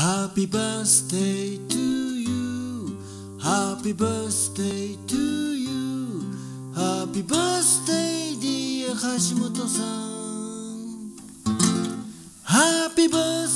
Happy birthday to you. Happy birthday to you. Happy birthday dear Hashimoto-san! Happy birthday.